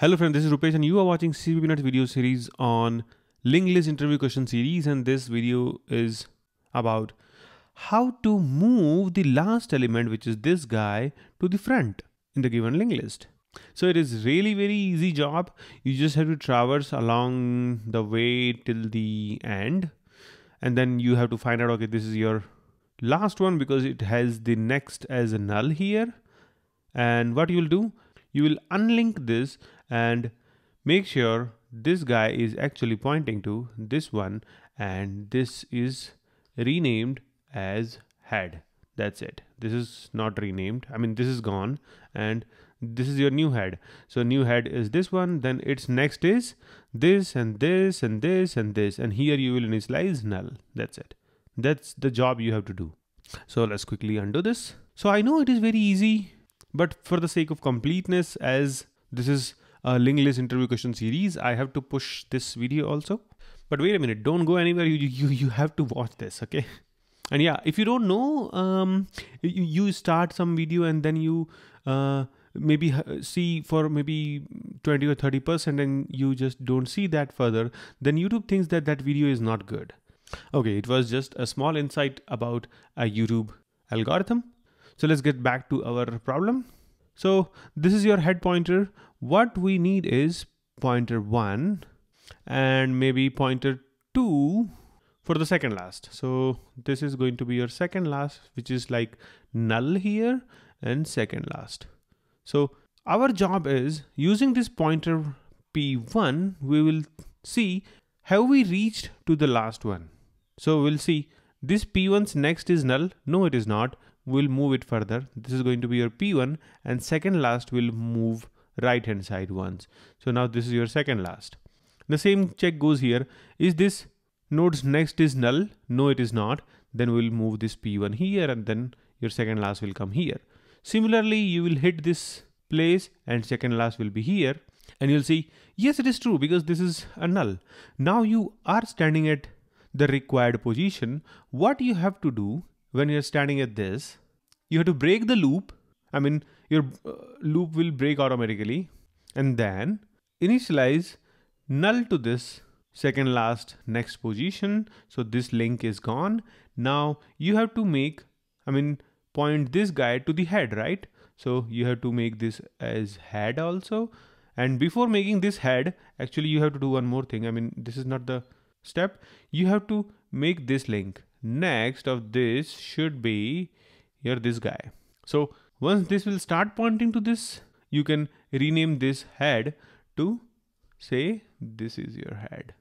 Hello friend, this is Rupesh and you are watching CPP Nuts video series on linked list interview question series and this video is about how to move the last element which is this guy to the front in the given linked list. So it is really very easy job. You just have to traverse along the way till the end and then you have to find out okay this is your last one because it has the next as a null here and what you'll do you will unlink this and make sure this guy is actually pointing to this one and this is renamed as head that's it. This is not renamed. I mean this is gone and this is your new head so new head is this one then its next is this and this and this and this. And here you will initialize null. That's it. That's the job you have to do. So let's quickly undo this. So i know it is very easy but for the sake of completeness as this is list interview question series. I have to push this video also. But wait a minute don't go anywhere. You you, you have to watch this okay? And yeah if you don't know um you, you start some video and then you uh maybe see for maybe 20 or 30 percent and you just don't see that further then youtube thinks that that video is not good. Okay it was just a small insight about a youtube algorithm. So let's get back to our problem so this is your head pointer. What we need is pointer 1 and maybe pointer 2 for the second last. So this is going to be your second last which is like null here and second last. So our job is using this pointer p1 we will see have we reached to the last one. So we'll see this p1's next is null. No it is not we'll move it further this is going to be your p1 and second last will move right hand side once. So now this is your second last. The same check goes here. Is this node's next is null? No, it is not. Then we'll move this P1 here and then your second last will come here. Similarly, you will hit this place and second last will be here. And you'll see, yes, it is true because this is a null. Now you are standing at the required position. What you have to do when you're standing at this, you have to break the loop. I mean, your uh, loop will break automatically. And then initialize null to this second last next position. So this link is gone. Now you have to make i mean point this guy to the head right? So you have to make this as head also. And before making this head actually you have to do one more thing. I mean this is not the step. You have to make this link next of this should be here this guy so once this will start pointing to this, you can rename this head to say this is your head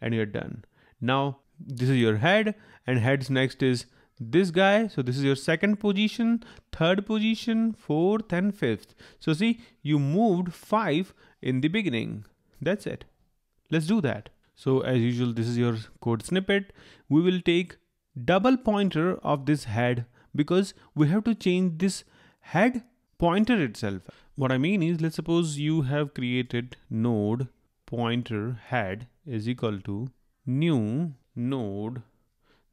and you're done. Now this is your head and heads next is this guy. So this is your second position, third position, fourth and fifth. So see, you moved five in the beginning. That's it. Let's do that. So as usual, this is your code snippet. We will take double pointer of this head because we have to change this head pointer itself. What I mean is let's suppose you have created node pointer head is equal to new node.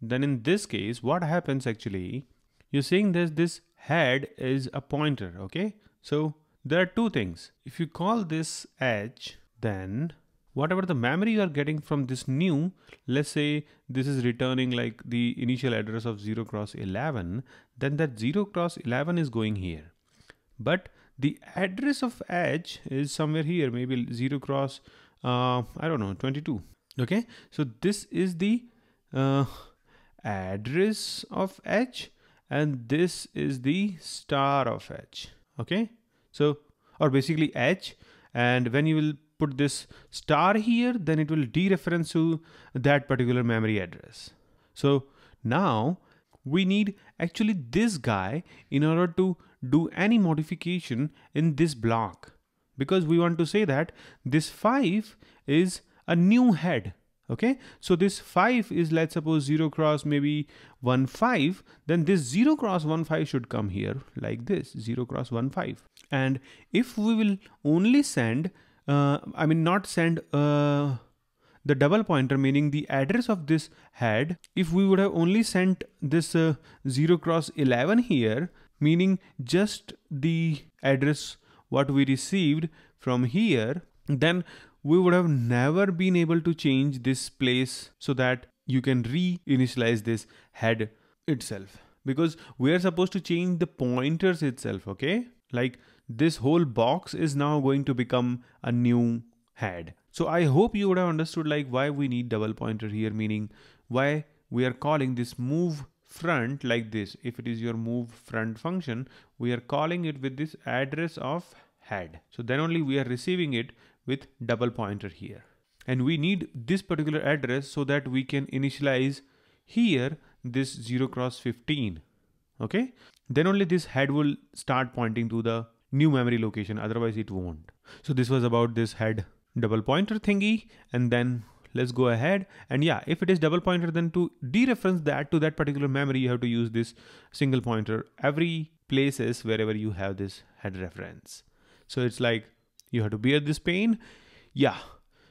Then in this case, what happens actually, you're saying that this head is a pointer, okay? So there are two things. If you call this head, then whatever the memory you are getting from this new, let's say this is returning like the initial address of 0 cross 11, then that 0 cross 11 is going here. But the address of head is somewhere here, maybe 0 cross, uh, I don't know, 22. Okay, so this is the uh, address of head and this is the star of head. Okay, so or basically head and when you will put this star here, then it will dereference to that particular memory address. So now we need actually this guy in order to do any modification in this block. Because we want to say that this 5 is a new head okay? So this 5 is let's suppose 0 cross maybe 1 5 then this 0 cross 1 5 should come here like this 0 cross 1 5 and if we will only send uh, I mean not send uh, the double pointer meaning the address of this head. If we would have only sent this uh, 0 cross 11 here meaning just the address what we received from here then we would have never been able to change this place so that you can reinitialize this head itself. Because we are supposed to change the pointers itself okay? Like this whole box is now going to become a new head. So i hope you would have understood like why we need double pointer here meaning why we are calling this move front like this. If it is your move front function we are calling it with this address of head. So then only we are receiving it with double pointer here. And we need this particular address so that we can initialize here this 0 cross 15 okay? Then only this head will start pointing to the new memory location otherwise it won't. So this was about this head double pointer thingy and then let's go ahead. And yeah if it is double pointer then to dereference that to that particular memory you have to use this single pointer every places wherever you have this head reference. So it's like you have to bear this pain. Yeah.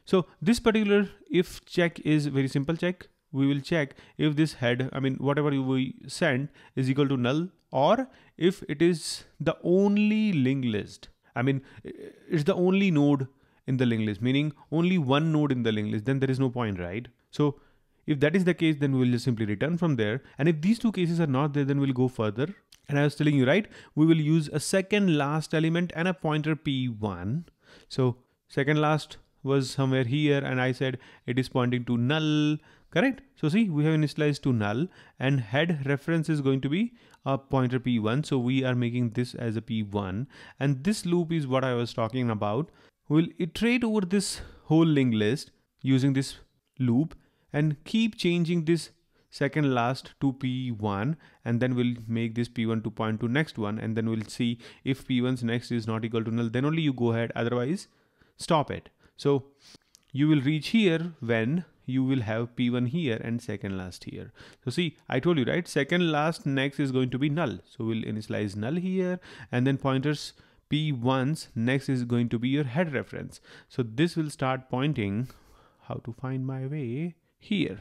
So this particular if check is very simple check. We will check if this head i mean whatever we send is equal to null or if it is the only linked list i mean it's the only node in the linked list meaning only one node in the linked list then there is no point right? So if that is the case then we'll just simply return from there. And if these two cases are not there then we'll go further. And i was telling you right we will use a second last element and a pointer p1 so second last was somewhere here and I said it is pointing to null. Correct? So see we have initialized to null and head reference is going to be a pointer p1 so we are making this as a p1 and this loop is what I was talking about. We'll iterate over this whole linked list using this loop and keep changing this second last to p1 and then we'll make this p1 to point to next one. And then we'll see if p1's next is not equal to null then only you go ahead. Otherwise stop it so you will reach here when you will have P1 here and second last here. So see, I told you, right? Second last next is going to be null. So we'll initialize null here and then pointers P1's next is going to be your head reference. So this will start pointing how to find my way here.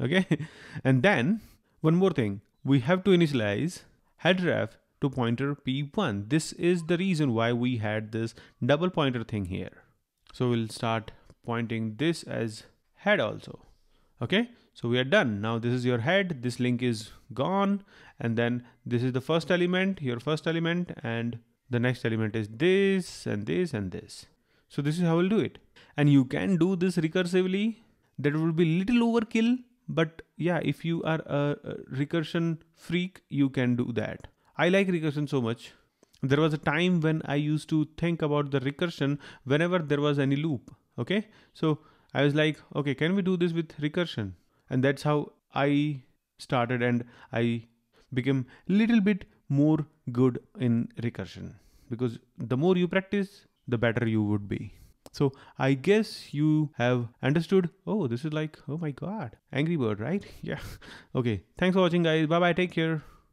Okay. and then one more thing, we have to initialize head ref to pointer P1. This is the reason why we had this double pointer thing here. So we'll start pointing this as head also. Okay, so we are done. Now this is your head, this link is gone. And then this is the first element, your first element, and the next element is this and this and this. So this is how we'll do it. And you can do this recursively. That will be little overkill, but yeah, if you are a, a recursion freak, you can do that. I like recursion so much there was a time when I used to think about the recursion whenever there was any loop. Okay. So I was like, okay, can we do this with recursion? And that's how I started and I became a little bit more good in recursion because the more you practice, the better you would be. So I guess you have understood. Oh, this is like, oh my God, Angry Bird, right? Yeah. Okay. Thanks for watching guys. Bye bye. Take care.